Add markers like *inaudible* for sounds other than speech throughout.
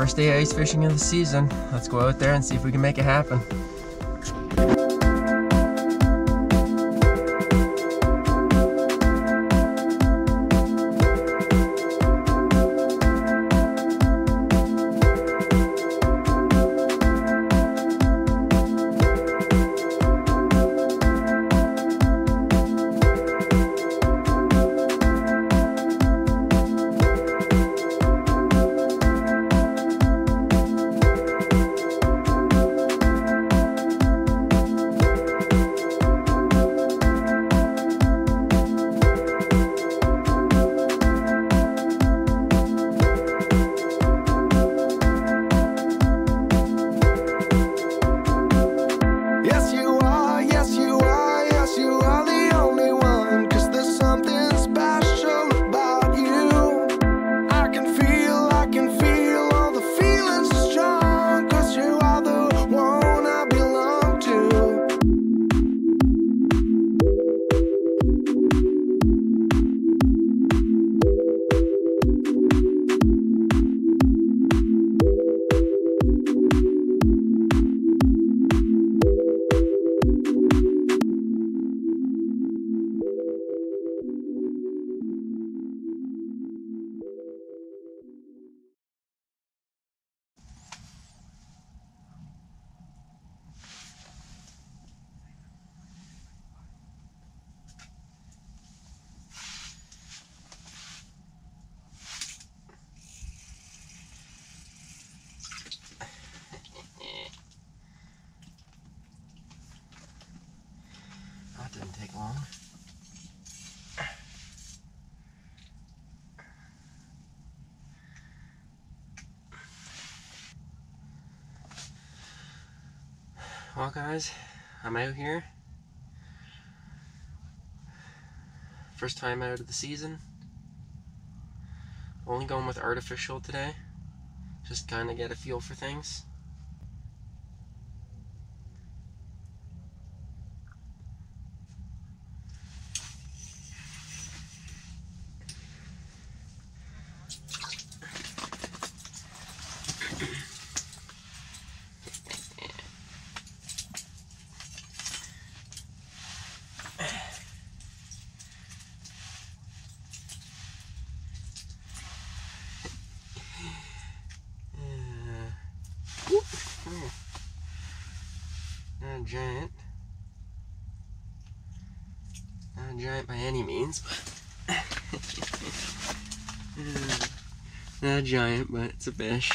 First day of ice fishing of the season. Let's go out there and see if we can make it happen. Long. Well guys, I'm out here. First time out of the season. Only going with artificial today. Just kind of get a feel for things. Uh, whoop, oh. Not a giant. Not a giant by any means, but. *laughs* Not a giant, but it's a fish.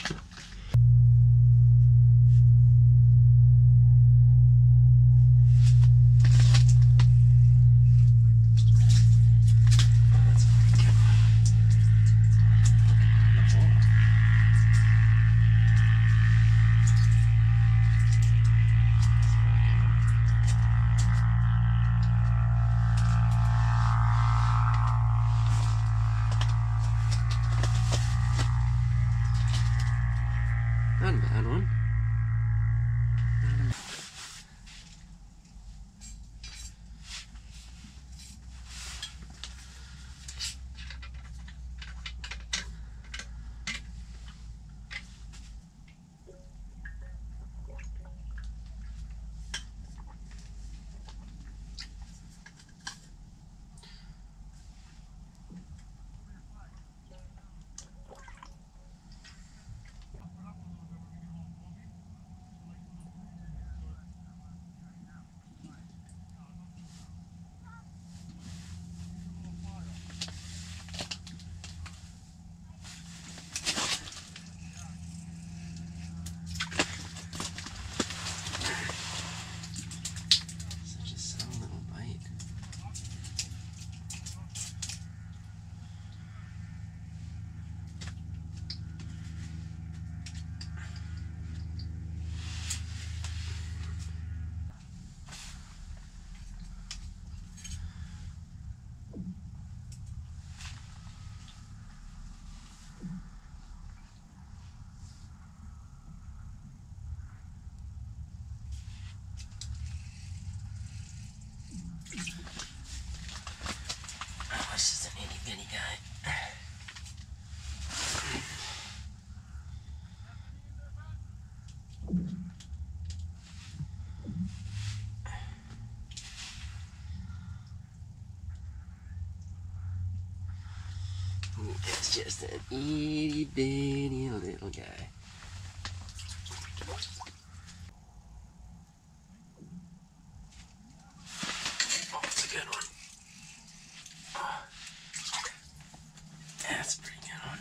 Just an itty bitty little guy. Oh, it's a good one. Oh. That's a pretty good one.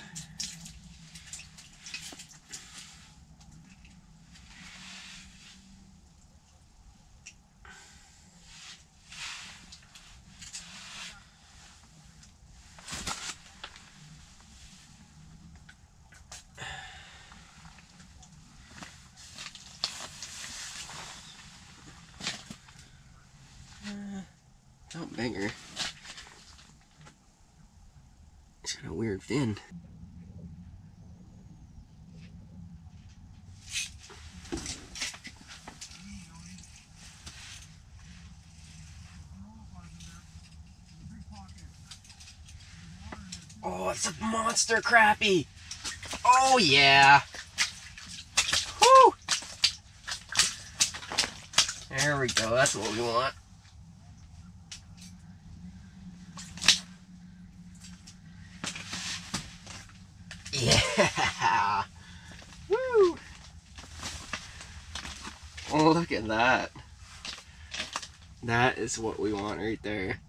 Felt bigger. It's got a weird fin. Oh, it's a monster crappie. Oh yeah. Woo! There we go. That's what we want. Yeah. Woo. Oh, look at that. That is what we want right there.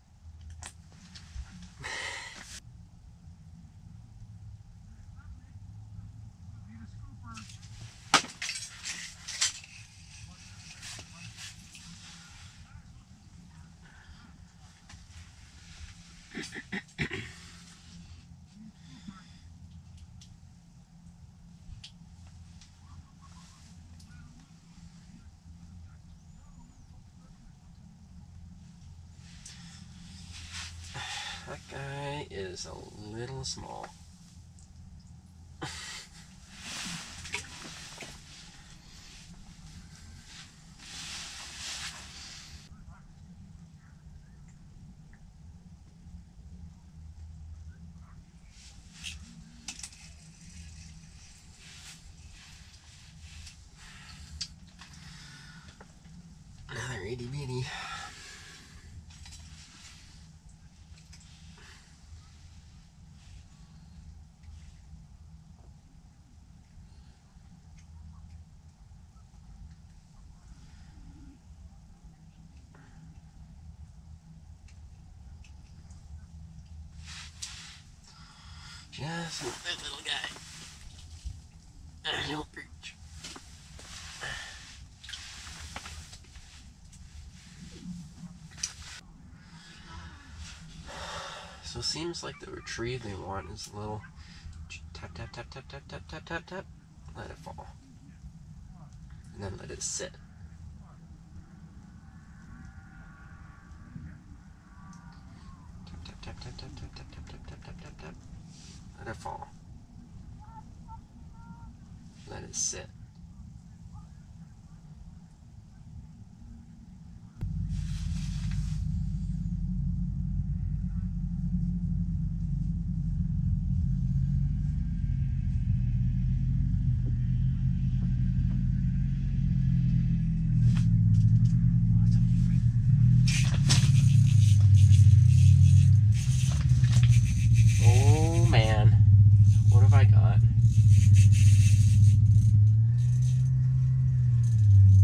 That guy is a little small. Another itty bitty. Just a that little guy. I don't reach. So it seems like the retrieve they want is a little tap tap tap tap tap tap tap tap tap. Let it fall. And then let it sit. Tap tap tap tap tap tap tap. Let it fall. Let it sit. Oh man, what have I got?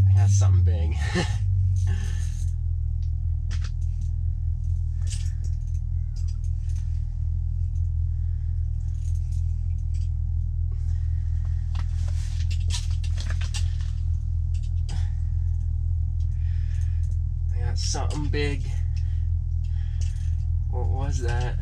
I got something big. I got something big. What was that?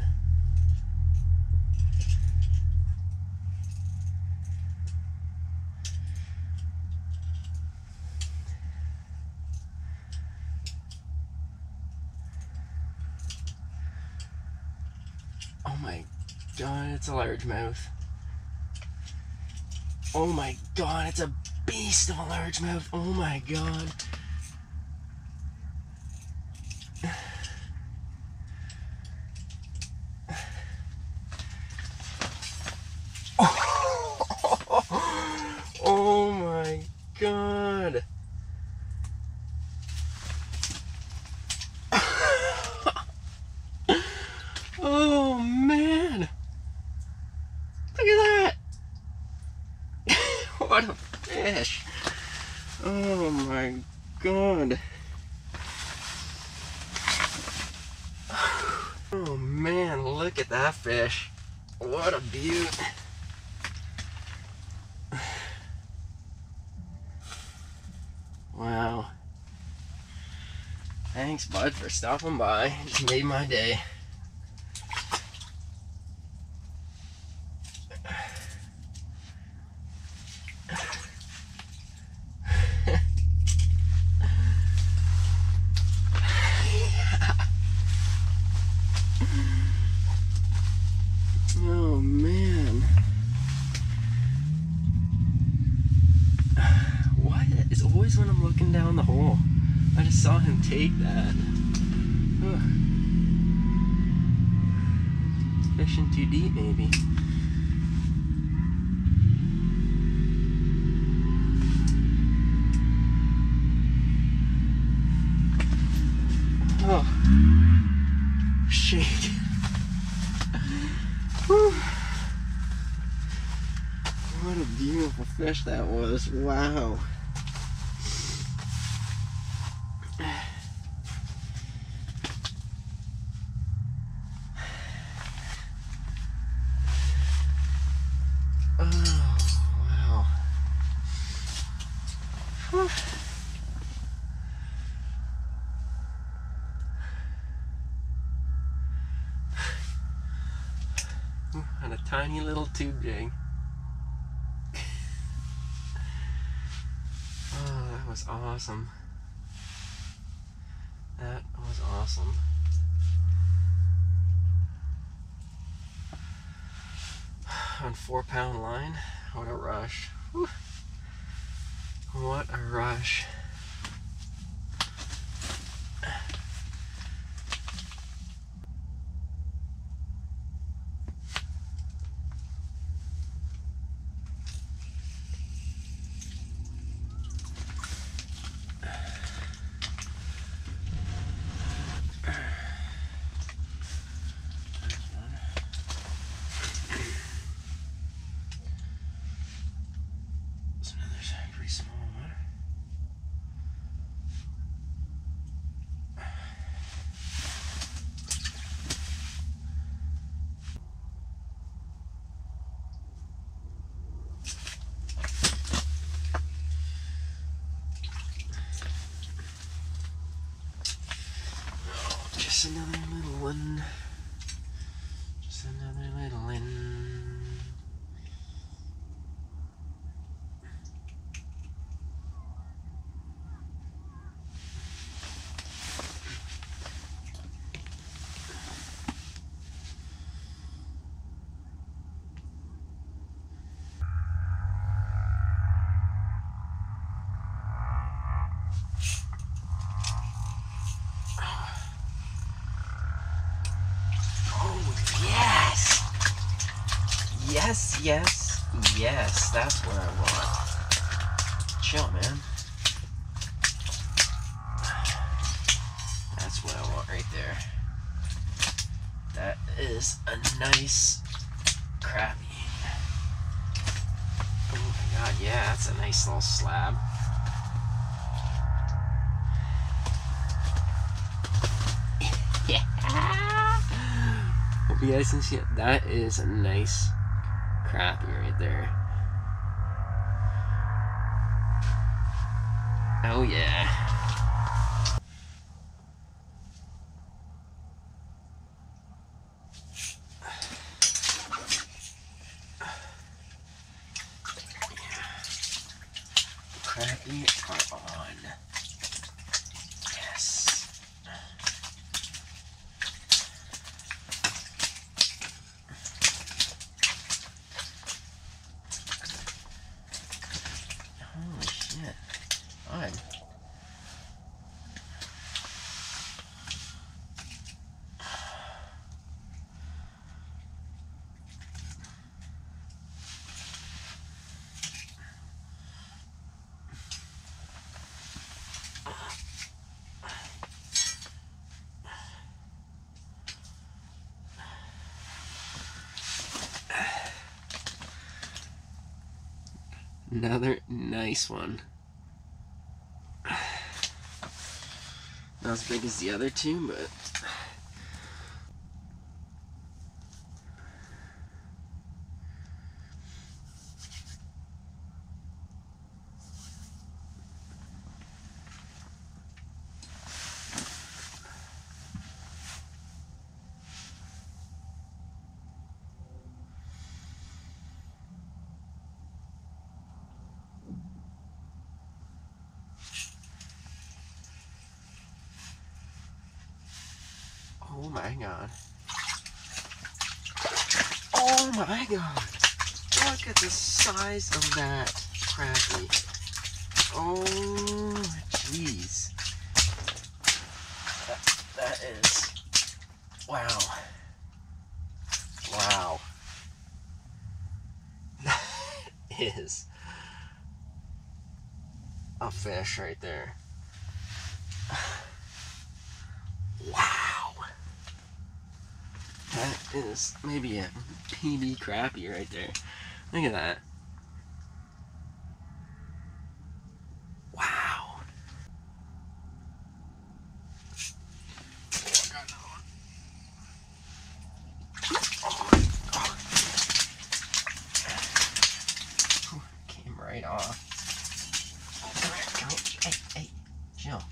Oh my god, it's a largemouth. Oh my god, it's a beast of a largemouth. Oh my god. Oh my god. Oh man. fish. Oh my god. Oh man, look at that fish. What a beaut. Wow. Thanks, bud, for stopping by. Just made my day. oh man. What? It's always when I'm looking down the hole. I just saw him take that. Ugh. Fishing too deep, maybe. Oh. Shake. *laughs* What a beautiful fish that was. Wow. Oh, wow. Whew. A tiny little tube jig. oh, *laughs* ah, that was awesome. That was awesome. *sighs* On four pound line, what a rush. Whew. What a rush. There's another pretty small one. Oh, just another little one. Just another little one. Oh, yes! Yes, yes. That's what I want. Chill, man. That's what I want right there. That is a nice crappie. Oh my god, yeah, that's a nice little slab. *laughs* yeah. Hope you guys can see it. That is a nice crappie right there. Oh yeah. Crappie are on. Yes. Holy shit. I'm Another nice one. *sighs* Not as big as the other two, but Oh my god. Oh my god. Look at the size of that crappie. Oh jeez. That, that is wow. Wow. *laughs* That is a fish right there. Wow. That is maybe a PB crappie right there. Look at that. Wow. Oh, Came right off. Come here, come here. Hey, hey, Jill.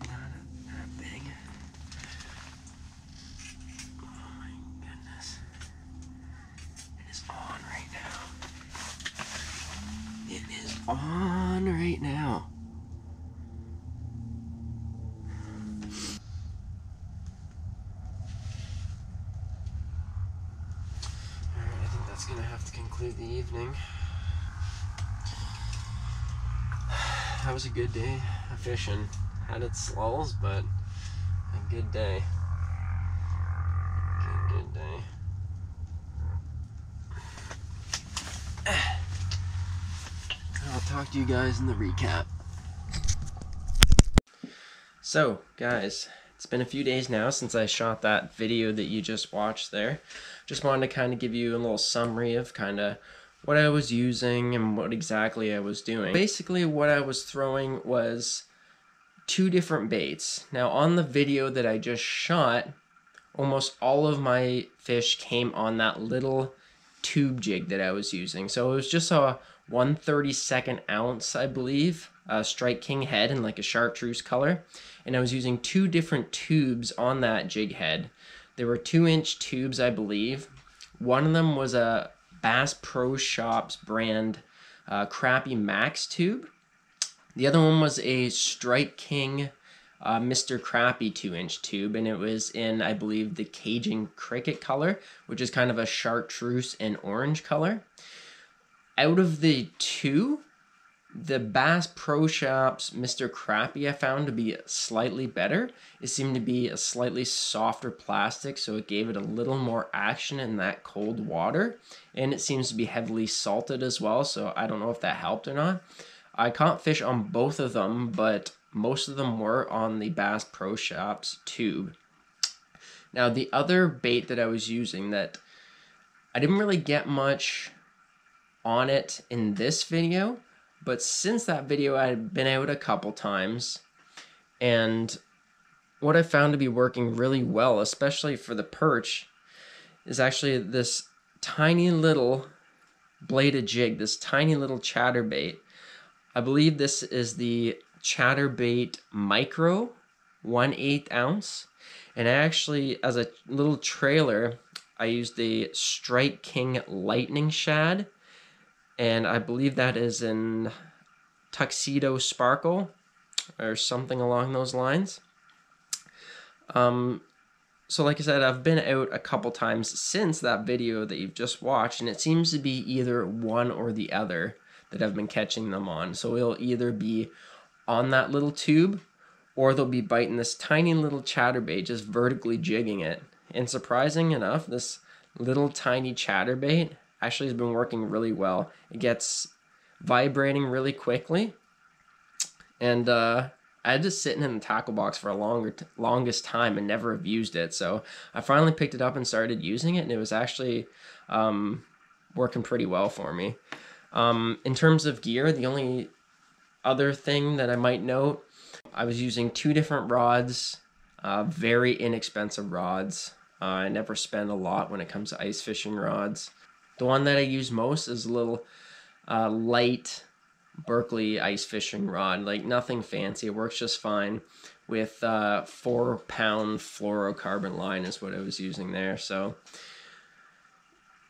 Not, not big. Oh my goodness. It is on right now. It is on right now. Alright, I think that's conclude the evening. *sighs* That was a good day of fishing. Had its lulls, but a good day. Good, good day. *sighs* I'll talk to you guys in the recap. So, guys, it's been a few days now since I shot that video that you just watched there. Just wanted to kind of give you a little summary of kind of what I was using and what exactly I was doing. Basically, what I was throwing was two different baits. Now, on the video that I just shot, almost all of my fish came on that little tube jig that I was using. So it was just a 132nd ounce, I believe, uh, Strike King head in like a chartreuse color. And I was using two different tubes on that jig head. There were two inch tubes, I believe. One of them was a Bass Pro Shops brand uh, Crappie Maxx tube. The other one was a Strike King uh, Mr. Crappie 2 inch tube, and it was in, I believe, the Cajun Cricket color, which is kind of a chartreuse and orange color. Out of the two, the Bass Pro Shops Mr. Crappie I found to be slightly better. It seemed to be a slightly softer plastic, so it gave it a little more action in that cold water. And it seems to be heavily salted as well, so I don't know if that helped or not. I caught fish on both of them, but most of them were on the Bass Pro Shops tube. Now, the other bait that I was using that I didn't really get much on it in this video, but since that video, I had been out a couple times, and what I found to be working really well, especially for the perch, is actually this tiny little bladed jig, this tiny little chatterbait. I believe this is the chatterbait micro, 1 8 ounce. And I actually, as a little trailer, I used the Strike King Lightning Shad. And I believe that is in Tuxedo Sparkle or something along those lines. Um, so like I said, I've been out a couple times since that video that you've just watched, and it seems to be either one or the other that I've been catching them on. So it'll either be on that little tube, or they'll be biting this tiny little chatterbait, just vertically jigging it. And surprising enough, this little tiny chatterbait actually has been working really well. It gets vibrating really quickly, and uh, I had just sitting in the tackle box for a longer longest time and never have used it. So I finally picked it up and started using it, and it was actually um, working pretty well for me. Um, in terms of gear, the only other thing that I might note, I was using two different rods, uh, very inexpensive rods. Uh, I never spend a lot when it comes to ice fishing rods. The one that I use most is a little uh, light Berkley ice fishing rod, like nothing fancy. It works just fine with uh, four pound fluorocarbon line is what I was using there. So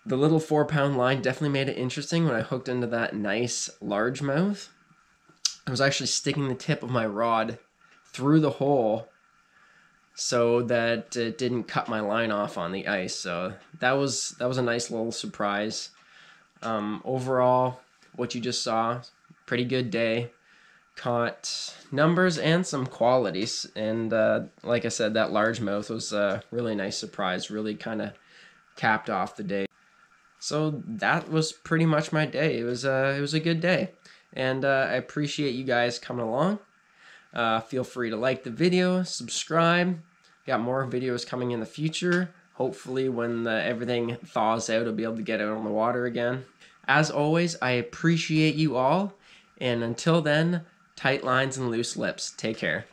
the little four pound line definitely made it interesting when I hooked into that nice largemouth. I was actually sticking the tip of my rod through the hole so that it didn't cut my line off on the ice. So that was that was a nice little surprise. Um, overall, what you just saw, pretty good day. Caught numbers and some qualities, and uh, like I said, that largemouth was a really nice surprise. Really kind of capped off the day. So that was pretty much my day. It was a it was a good day, and uh, I appreciate you guys coming along. Uh, feel free to like the video, subscribe. Got more videos coming in the future. Hopefully, when the, everything thaws out, I'll be able to get out on the water again. As always, I appreciate you all. And until then, tight lines and loose lips. Take care.